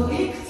człowiek?